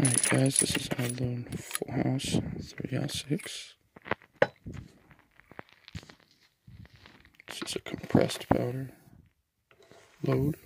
Alright guys, this is our lone Full House 3 out 6 This is a compressed powder load.